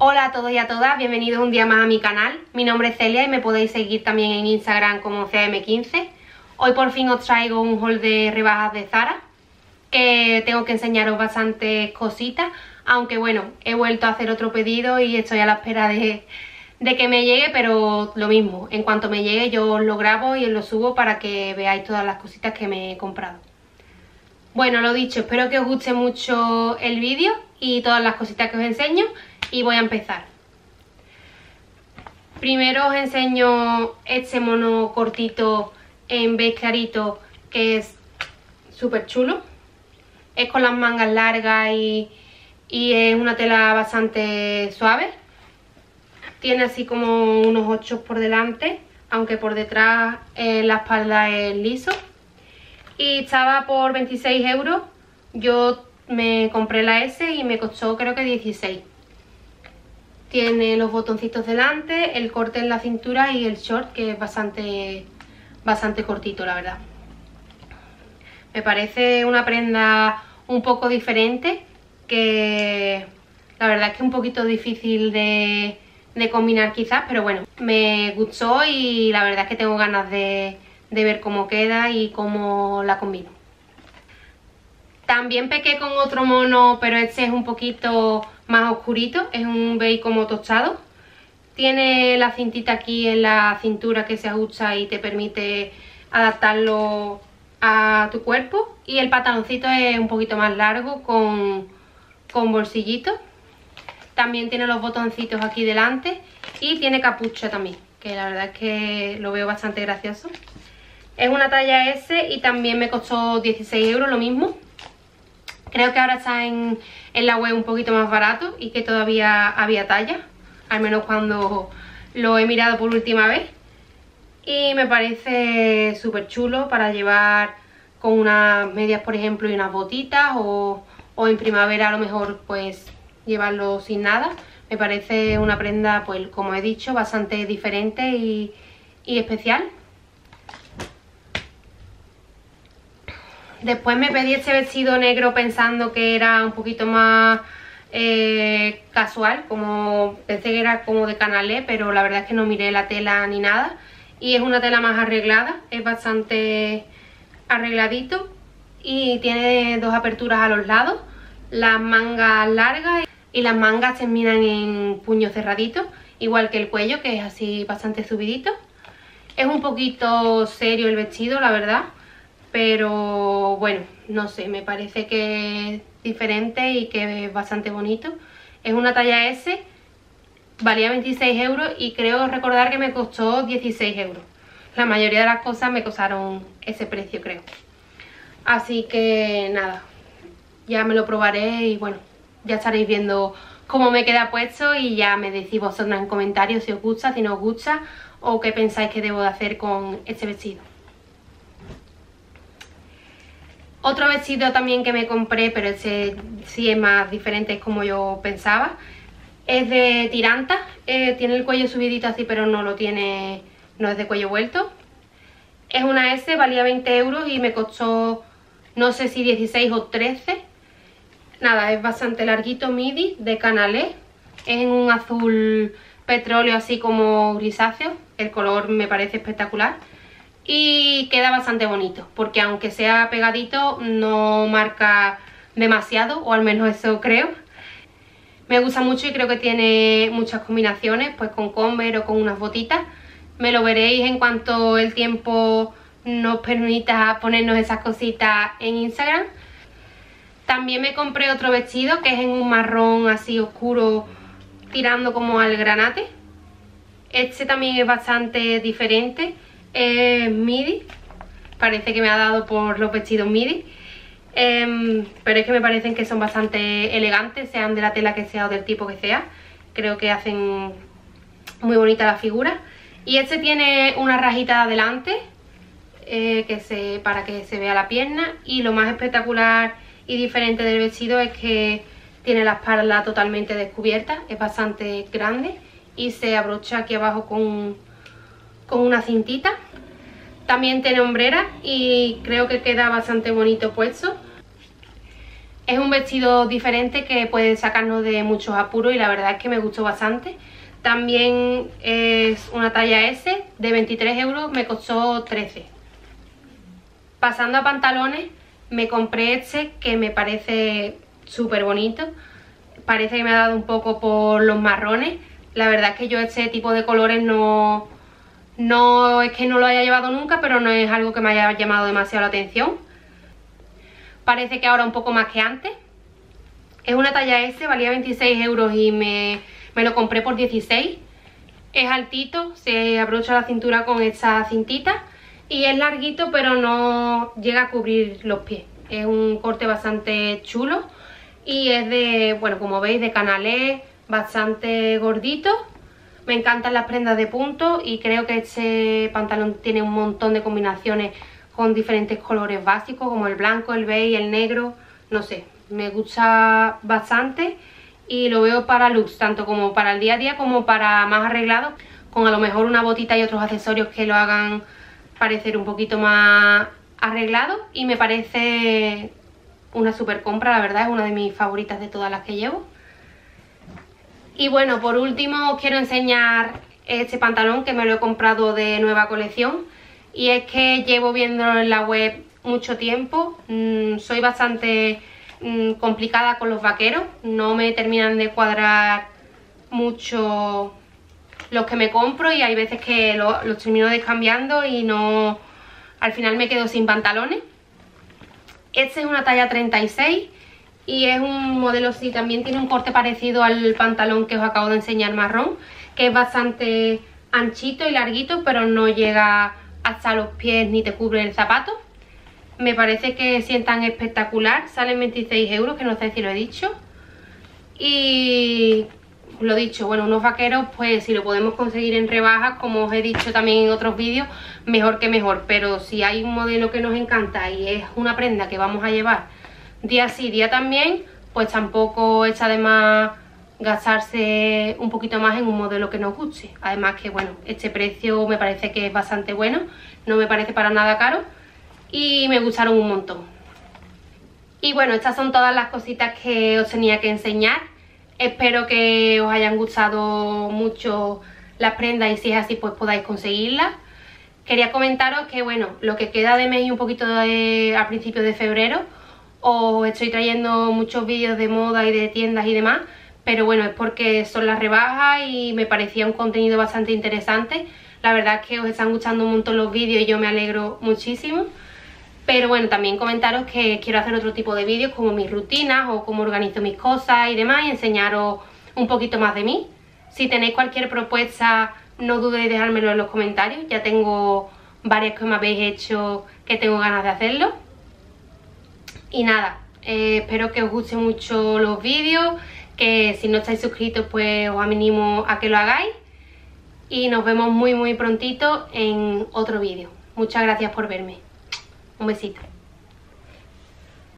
Hola a todos y a todas, bienvenidos un día más a mi canal. Mi nombre es Celia y me podéis seguir también en Instagram como CM15. Hoy por fin os traigo un haul de rebajas de Zara, que tengo que enseñaros bastantes cositas, aunque bueno, he vuelto a hacer otro pedido y estoy a la espera de, que me llegue, pero lo mismo, en cuanto me llegue yo os lo grabo y os lo subo para que veáis todas las cositas que me he comprado. Bueno, lo dicho, espero que os guste mucho el vídeo y todas las cositas que os enseño y voy a empezar. Primero os enseño este mono cortito en beige clarito que es súper chulo. Es con las mangas largas y, y, es una tela bastante suave. Tiene así como unos 8 por delante, aunque por detrás eh, la espalda es liso. Y estaba por 26 euros. Yo me compré la S y me costó creo que 16. Tiene los botoncitos delante, el corte en la cintura y el short que es bastante, bastante cortito la verdad. Me parece una prenda un poco diferente que la verdad es que es un poquito difícil de, de combinar quizás, pero bueno, me gustó y la verdad es que tengo ganas de, de ver cómo queda y cómo la combino. También pequé con otro mono, pero este es un poquito más oscurito, es un beige como tostado. Tiene la cintita aquí en la cintura que se ajusta y te permite adaptarlo a tu cuerpo. Y el pantaloncito es un poquito más largo con, con bolsillito. También tiene los botoncitos aquí delante y tiene capucha también, que la verdad es que lo veo bastante gracioso. Es una talla S y también me costó 16 euros, lo mismo. Creo que ahora está en, la web un poquito más barato y que todavía había talla, al menos cuando lo he mirado por última vez. Y me parece súper chulo para llevar con unas medias, por ejemplo, y unas botitas o, en primavera a lo mejor pues llevarlo sin nada. Me parece una prenda, pues como he dicho, bastante diferente y especial. Después me pedí este vestido negro pensando que era un poquito más eh, casual, como pensé que era como de canalé, pero la verdad es que no miré la tela ni nada. Y es una tela más arreglada, es bastante arregladito y tiene dos aperturas a los lados, las mangas largas y las mangas terminan en puño cerradito, igual que el cuello que es así bastante subidito. Es un poquito serio el vestido, la verdad, pero bueno, no sé, me parece que es diferente y que es bastante bonito. Es una talla S, valía 26 euros y creo recordar que me costó 16 euros. La mayoría de las cosas me costaron ese precio, creo. Así que nada, ya me lo probaré y bueno, ya estaréis viendo cómo me queda puesto y ya me decís vosotros en comentarios si os gusta, si no os gusta o qué pensáis que debo de hacer con este vestido. Otro vestido también que me compré, pero ese sí es más diferente, es como yo pensaba. Es de tiranta, eh, tiene el cuello subidito así, pero no lo tiene, no es de cuello vuelto. Es una S, valía 20 euros y me costó, no sé si 16 o 13. Nada, es bastante larguito, midi, de canalé. Es en un azul petróleo así como grisáceo. El color me parece espectacular y queda bastante bonito porque aunque sea pegadito no marca demasiado o al menos eso creo. Me gusta mucho y creo que tiene muchas combinaciones pues con Converse o con unas botitas. Me lo veréis en cuanto el tiempo nos permita ponernos esas cositas en Instagram. También me compré otro vestido que es en un marrón así oscuro tirando como al granate. Este también es bastante diferente es midi. Parece que me ha dado por los vestidos midi. Em, pero es que me parecen que son bastante elegantes, sean de la tela que sea o del tipo que sea. Creo que hacen muy bonita la figura. Y este tiene una rajita adelante eh, que se, para que se vea la pierna. Y lo más espectacular y diferente del vestido es que tiene la espalda totalmente descubierta. Es bastante grande y se abrocha aquí abajo con con una cintita. También tiene hombrera y creo que queda bastante bonito puesto. Es un vestido diferente que puede sacarnos de muchos apuros y la verdad es que me gustó bastante. También es una talla S de 23 euros, me costó 13. Pasando a pantalones, me compré este que me parece súper bonito. Parece que me ha dado un poco por los marrones. La verdad es que yo este tipo de colores no, no es que no lo haya llevado nunca, pero no es algo que me haya llamado demasiado la atención. Parece que ahora un poco más que antes. Es una talla S, valía 26 euros y me, me lo compré por 16. Es altito, se abrocha la cintura con esta cintita y es larguito pero no llega a cubrir los pies. Es un corte bastante chulo y es de, bueno, como veis, de canalé, bastante gordito. Me encantan las prendas de punto y creo que este pantalón tiene un montón de combinaciones con diferentes colores básicos como el blanco, el beige, el negro, no sé, me gusta bastante y lo veo para looks, tanto como para el día a día como para más arreglado, con a lo mejor una botita y otros accesorios que lo hagan parecer un poquito más arreglado y me parece una super compra, la verdad es una de mis favoritas de todas las que llevo. Y bueno, por último os quiero enseñar este pantalón que me lo he comprado de nueva colección. Y es que llevo viéndolo en la web mucho tiempo, mm, soy bastante mm, complicada con los vaqueros, no me terminan de cuadrar mucho los que me compro y hay veces que los termino descambiando y no al final me quedo sin pantalones. Este es una talla 36 y es un modelo, sí, también tiene un corte parecido al pantalón que os acabo de enseñar marrón, que es bastante anchito y larguito, pero no llega hasta los pies ni te cubre el zapato. Me parece que sientan espectacular, salen 26 euros, que no sé si lo he dicho. Y lo dicho, bueno, unos vaqueros, pues si lo podemos conseguir en rebajas, como os he dicho también en otros vídeos, mejor que mejor. Pero si hay un modelo que nos encanta y es una prenda que vamos a llevar día sí, día también, pues tampoco echa de más gastarse un poquito más en un modelo que nos guste. Además que, bueno, este precio me parece que es bastante bueno, no me parece para nada caro y me gustaron un montón. Y bueno, estas son todas las cositas que os tenía que enseñar. Espero que os hayan gustado mucho las prendas y si es así pues podáis conseguirlas. Quería comentaros que bueno, lo que queda de mes y un poquito de, a principios de febrero os estoy trayendo muchos vídeos de moda y de tiendas y demás pero bueno, es porque son las rebajas y me parecía un contenido bastante interesante. La verdad es que os están gustando un montón los vídeos y yo me alegro muchísimo. Pero bueno, también comentaros que quiero hacer otro tipo de vídeos como mis rutinas o cómo organizo mis cosas y demás y enseñaros un poquito más de mí. Si tenéis cualquier propuesta, no dudéis dejármelo en los comentarios. Ya tengo varias que me habéis hecho que tengo ganas de hacerlo. Y nada, eh, espero que os gusten mucho los vídeos, que si no estáis suscritos pues os animo a que lo hagáis. Y nos vemos muy muy prontito en otro vídeo. Muchas gracias por verme. Un besito.